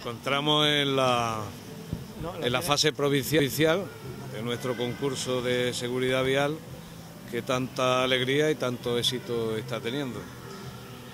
encontramos en la, en la fase provincial de nuestro concurso de seguridad vial que tanta alegría y tanto éxito está teniendo.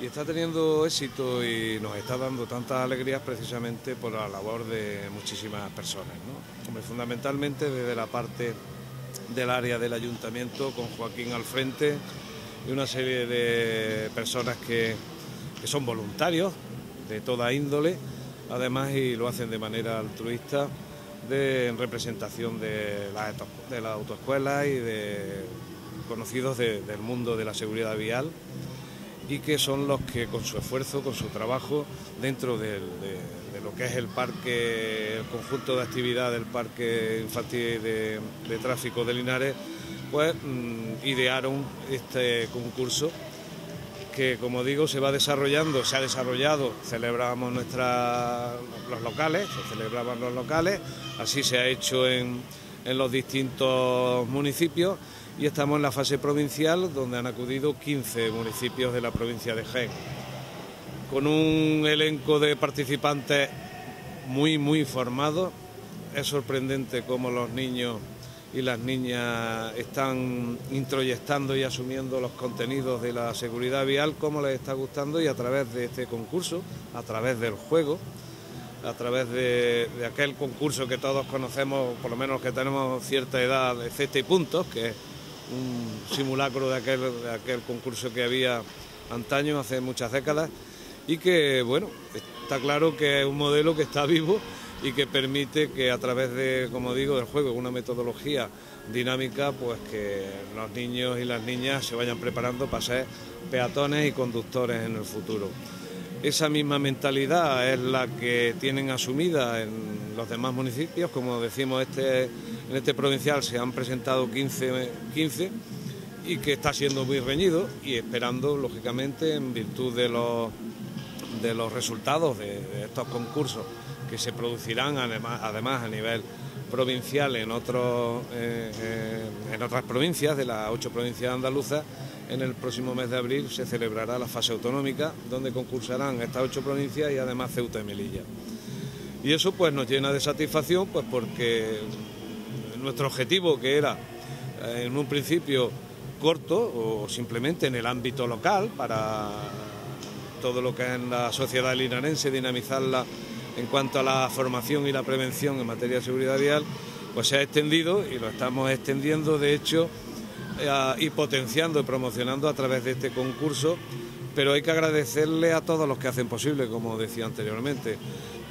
Y está teniendo éxito y nos está dando tantas alegrías precisamente por la labor de muchísimas personas. fundamentalmente desde la parte del área del ayuntamiento con Joaquín al frente y una serie de personas que, que son voluntarios de toda índole, además y lo hacen de manera altruista de, en representación de la, de la autoescuela y de conocidos del mundo de la seguridad vial y que son los que con su esfuerzo, con su trabajo dentro de, lo que es el parque, el conjunto de actividad del parque infantil de, tráfico de Linares, pues mm, idearon este concurso que como digo se va desarrollando, se ha desarrollado, celebramos nuestras los locales, se celebraban los locales, así se ha hecho en, en los distintos municipios y estamos en la fase provincial donde han acudido 15 municipios de la provincia de Jaén, con un elenco de participantes muy, muy formado. Es sorprendente cómo los niños y las niñas están introyectando y asumiendo los contenidos de la seguridad vial, cómo les está gustando y a través de este concurso, a través del juego, a través de, aquel concurso que todos conocemos, por lo menos que tenemos cierta edad, de y puntos, que es un simulacro de aquel, de aquel concurso que había antaño, hace muchas décadas, y que, bueno, está claro que es un modelo que está vivo y que permite que a través de, como digo, del juego, una metodología dinámica, pues que los niños y las niñas se vayan preparando para ser peatones y conductores en el futuro. Esa misma mentalidad es la que tienen asumida en los demás municipios, como decimos, este en este provincial se han presentado 15, 15 y que está siendo muy reñido y esperando, lógicamente, en virtud de los, de los resultados de, estos concursos que se producirán además, además a nivel provincial en, otros, eh, eh, en otras provincias, de las ocho provincias andaluzas, en el próximo mes de abril se celebrará la fase autonómica, donde concursarán estas ocho provincias y además Ceuta y Melilla. Y eso pues nos llena de satisfacción, pues porque nuestro objetivo, que era eh, en un principio corto o simplemente en el ámbito local para todo lo que es la sociedad linarense, dinamizarla en cuanto a la formación y la prevención en materia de seguridad vial, pues se ha extendido y lo estamos extendiendo, de hecho, eh, y potenciando y promocionando a través de este concurso, pero hay que agradecerle a todos los que hacen posible, como decía anteriormente,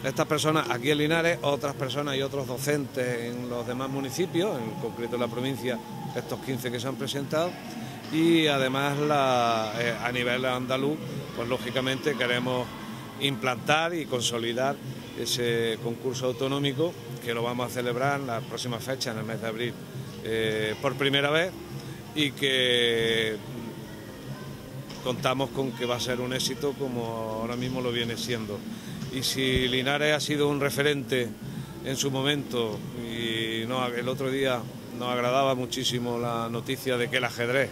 estas personas aquí en Linares, otras personas y otros docentes en los demás municipios, en concreto en la provincia, estos 15 que se han presentado, y además eh, a nivel andaluz, pues lógicamente queremos implantar y consolidar ese concurso autonómico que lo vamos a celebrar en la próxima fecha, en el mes de abril, eh, por primera vez y que contamos con que va a ser un éxito como ahora mismo lo viene siendo. Y si Linares ha sido un referente en su momento y el otro día nos agradaba muchísimo la noticia de que el ajedrez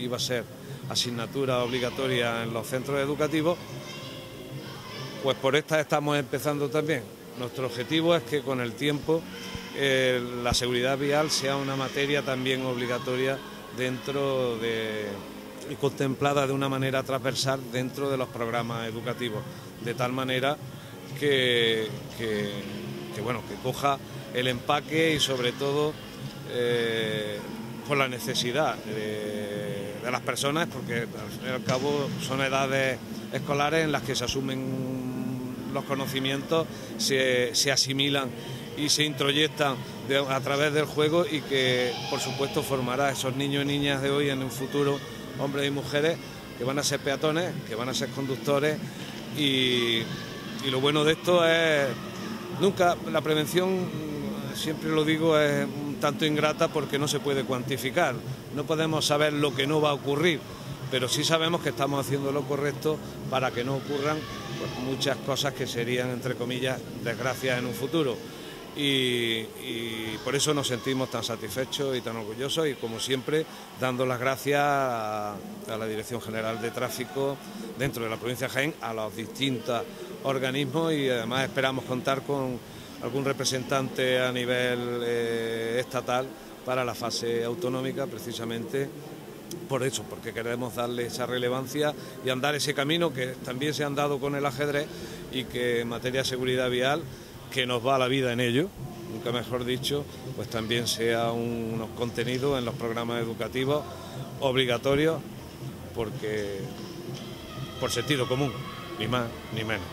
iba a ser asignatura obligatoria en los centros educativos, pues por esta estamos empezando también. Nuestro objetivo es que con el tiempo eh, la seguridad vial sea una materia también obligatoria dentro de y contemplada de una manera transversal dentro de los programas educativos de tal manera que, bueno, que coja el empaque y sobre todo eh, por la necesidad de, las personas, porque al fin y al cabo son edades escolares en las que se asumen los conocimientos, se, asimilan y se introyectan a través del juego y que por supuesto formará a esos niños y niñas de hoy en un futuro, hombres y mujeres, que van a ser peatones, que van a ser conductores y, lo bueno de esto es, nunca, la prevención, siempre lo digo, es un tanto ingrata porque no se puede cuantificar, no podemos saber lo que no va a ocurrir, pero sí sabemos que estamos haciendo lo correcto para que no ocurran pues, muchas cosas que serían, entre comillas, desgracias en un futuro. Y, por eso nos sentimos tan satisfechos y tan orgullosos y como siempre dando las gracias a, la Dirección General de Tráfico dentro de la provincia de Jaén, a las distintas organismos y además esperamos contar con algún representante a nivel eh, estatal para la fase autonómica precisamente por eso, porque queremos darle esa relevancia y andar ese camino que también se han dado con el ajedrez y que en materia de seguridad vial, que nos va la vida en ello, nunca mejor dicho, pues también sea unos contenidos en los programas educativos obligatorios, porque por sentido común, ni más ni menos.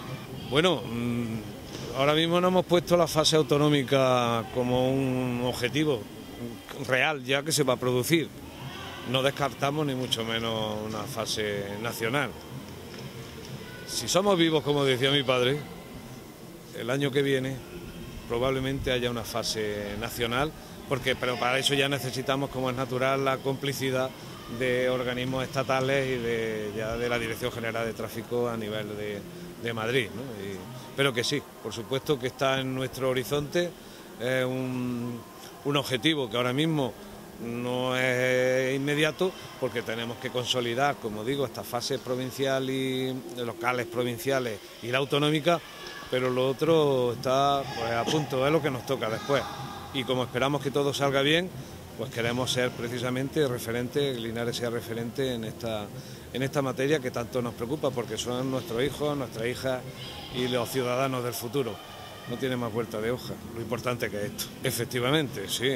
Bueno, mm, ahora mismo no hemos puesto la fase autonómica como un objetivo real ya que se va a producir no descartamos ni mucho menos una fase nacional. Si somos vivos, como decía mi padre, el año que viene probablemente haya una fase nacional, porque pero para eso ya necesitamos, como es natural, la complicidad de organismos estatales y de, ya de la Dirección General de Tráfico a nivel de, Madrid. pero que sí, por supuesto que está en nuestro horizonte, un, un objetivo que ahora mismo no es inmediato porque tenemos que consolidar, como digo, esta fase provincial y locales, provinciales y la autonómica, pero lo otro está pues, a punto, es lo que nos toca después. Y como esperamos que todo salga bien, pues queremos ser precisamente referente, Linares sea referente en esta, en esta materia que tanto nos preocupa porque son nuestros hijos, nuestras hijas y los ciudadanos del futuro. No tiene más vuelta de hoja, lo importante que es esto. Efectivamente, sí,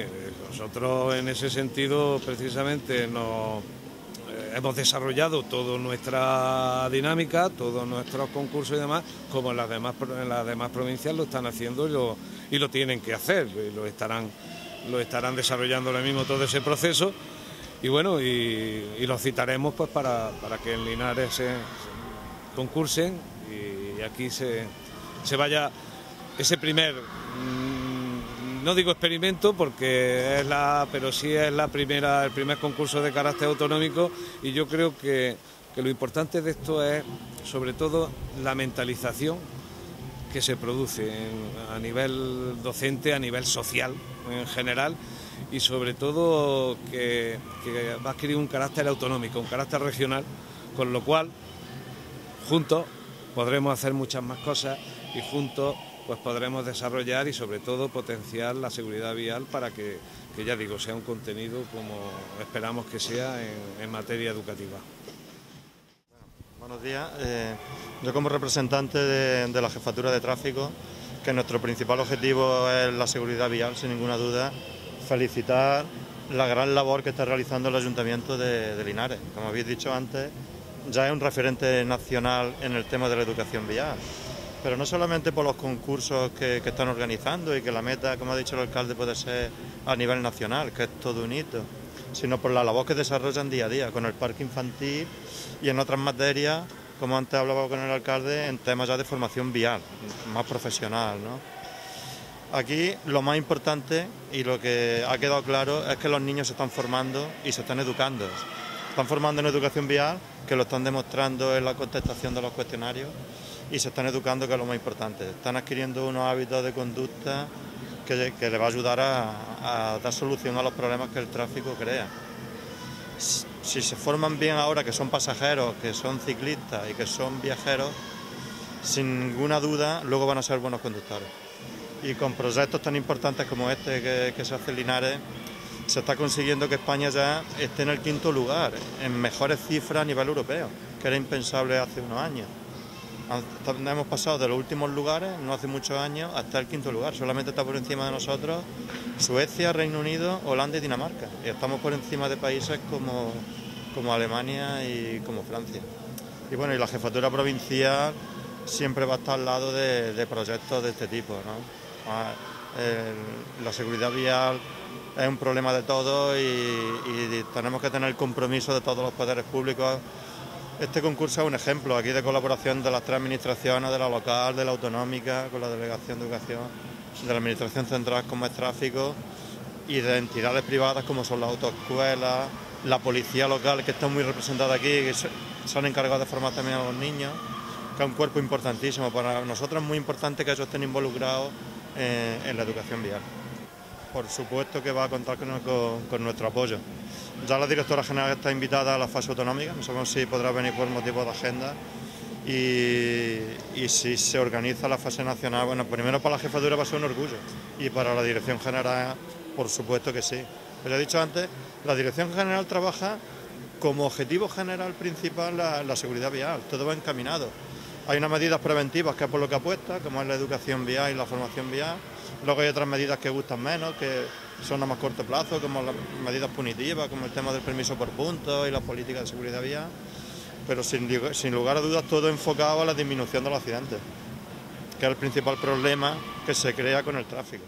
nosotros en ese sentido precisamente eh, hemos desarrollado toda nuestra dinámica, todos nuestros concursos y demás, como en las demás, las demás provincias lo están haciendo y lo, y lo tienen que hacer, y lo estarán, lo estarán desarrollando ahora mismo todo ese proceso. Y bueno, y, los citaremos pues para, que en Linares se, concursen y, aquí se, se vaya ese primer, mm, no digo experimento porque es la, pero sí es la primera, el primer concurso de carácter autonómico y yo creo que, lo importante de esto es sobre todo la mentalización que se produce a nivel docente, a nivel social en general y sobre todo que, que, va a adquirir un carácter autonómico, un carácter regional, con lo cual juntos podremos hacer muchas más cosas y juntos pues podremos desarrollar y sobre todo potenciar la seguridad vial para que, ya digo, sea un contenido como esperamos que sea en, materia educativa. Buenos días. Eh, yo como representante de, la Jefatura de Tráfico, que nuestro principal objetivo es la seguridad vial, sin ninguna duda, felicitar la gran labor que está realizando el Ayuntamiento de Linares. Como habéis dicho antes, ya es un referente nacional en el tema de la educación vial pero no solamente por los concursos que, están organizando y que la meta, como ha dicho el alcalde, puede ser a nivel nacional, que es todo un hito, sino por la labor que desarrollan día a día con el parque infantil y en otras materias, como antes hablaba con el alcalde, en temas ya de formación vial, más profesional. Aquí lo más importante y lo que ha quedado claro es que los niños se están formando y se están educando. Están formando en educación vial, que lo están demostrando en la contestación de los cuestionarios y se están educando, que es lo más importante. Están adquiriendo unos hábitos de conducta que, les va a ayudar a, dar solución a los problemas que el tráfico crea. Si se forman bien ahora, que son pasajeros, que son ciclistas y que son viajeros, sin ninguna duda luego van a ser buenos conductores. Y con proyectos tan importantes como este que, que se hace en Linares, se está consiguiendo que España ya esté en el quinto lugar, en mejores cifras a nivel europeo, que era impensable hace unos años. Hemos pasado de los últimos lugares, no hace muchos años, hasta el quinto lugar. Solamente está por encima de nosotros Suecia, Reino Unido, Holanda y Dinamarca. Y estamos por encima de países como, como Alemania y como Francia. Y bueno, y la jefatura provincial siempre va a estar al lado de, proyectos de este tipo. Ah, la seguridad vial es un problema de todos y, y tenemos que tener el compromiso de todos los poderes públicos este concurso es un ejemplo aquí de colaboración de las tres administraciones, de la local, de la autonómica, con la Delegación de Educación, de la Administración Central como es tráfico y de entidades privadas como son las autoescuelas, la policía local que está muy representada aquí, que se, han encargado de formar también a los niños, que es un cuerpo importantísimo. Para nosotros es muy importante que ellos estén involucrados en la educación vial. Por supuesto que va a contar con nuestro apoyo. Ya la directora general está invitada a la fase autonómica, no sabemos si podrá venir por motivo de agenda, y, si se organiza la fase nacional, bueno, primero para la jefatura va a ser un orgullo y para la dirección general, por supuesto que sí. Pero he dicho antes, la dirección general trabaja como objetivo general principal la, seguridad vial, todo va encaminado. Hay unas medidas preventivas que es por lo que apuesta, como es la educación vial y la formación vial. Luego hay otras medidas que gustan menos, que son a más corto plazo, como las medidas punitivas, como el tema del permiso por puntos y la política de seguridad vial pero sin, lugar a dudas todo enfocado a la disminución de los accidentes, que es el principal problema que se crea con el tráfico.